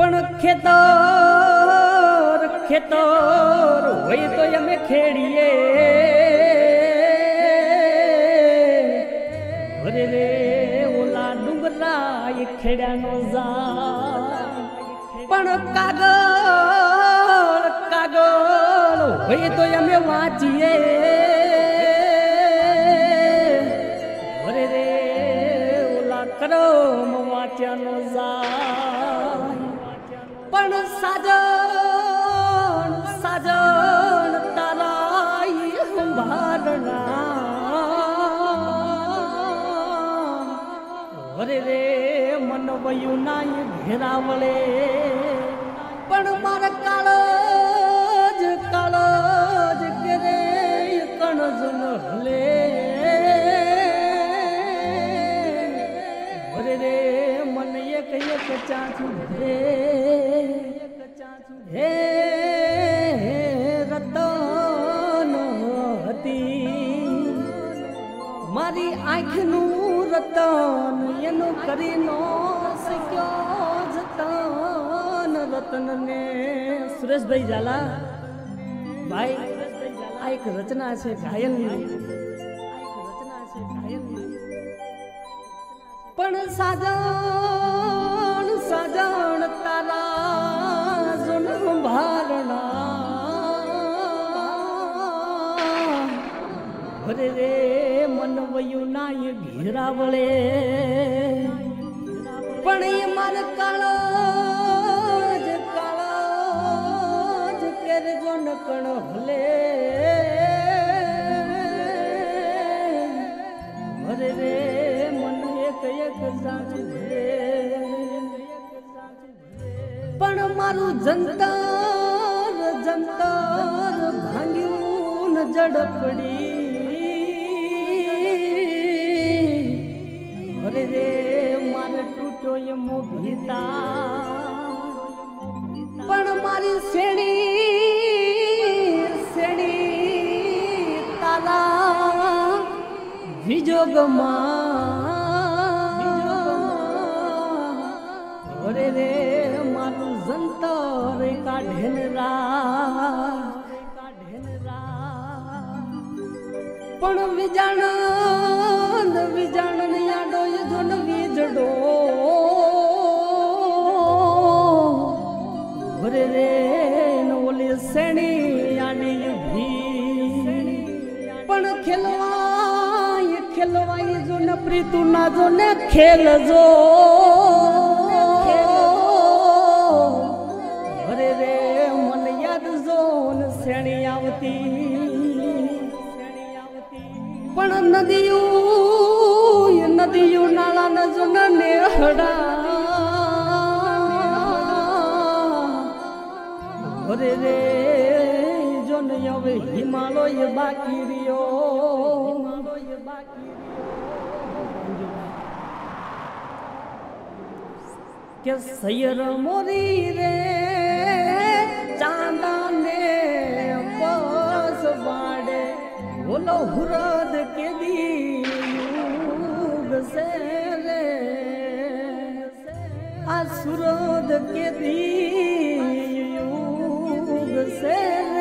પણ ખેતર ખેતર હોય તો અમે ખેડીએ. અરે રે, ઓલા ડુંગરા એ ખેડ્યાનો જા પણ કાગળ કાગળ હોય તો અમે વાંચીએ. અરે રે, ઓલા કરમ વાંચ્યાનો જાય પણ સાજણ સાજણ તારા ઈ સંભાળના અરે રે મન વયું નાય ઘેરાવળે. પણ મારા કાળ મન એક એક ચાચું હે હે રતન હતી. મારી આંખનું રતન એનું કરી નો શક્યો જતન રતનને. સુરેશભાઈ ઝાલા, ભાઈ, આ એક રચના છે ગાયન પણ સાજણ અરે રે, મન વયું નાય ઘેરાવળે પણ એ મન કાળો જ કાળો જ કરજો નકણ ભલે. અરે રે, મન એક એક સાચું ભલે પણ મારું જંતર જંતર ભાંગ્યું ન જડપડી મારે તૂટો એ મોભીતા પણ મારી શેણી શેણી તારા વિજોગમાં અરે રે મારું જંતર કાઢેલ રા પણ વિજાણંદ શેણી આની ભી પણ ખેલવાય ખેલવાય જો ન પ્રીતુ ના જો ને ખેલજો. અરે રે, મન યાદ જો ને શેણી આવતી? પણ નદીયું અરે રે જો ને હવે હિમાલય બાકી રહ્યો કે સૈયર મોરી રે ચાંદાને બસ બાડે બોલો હુરદ કે દીયુગ સે રે આ સુરદ કે से है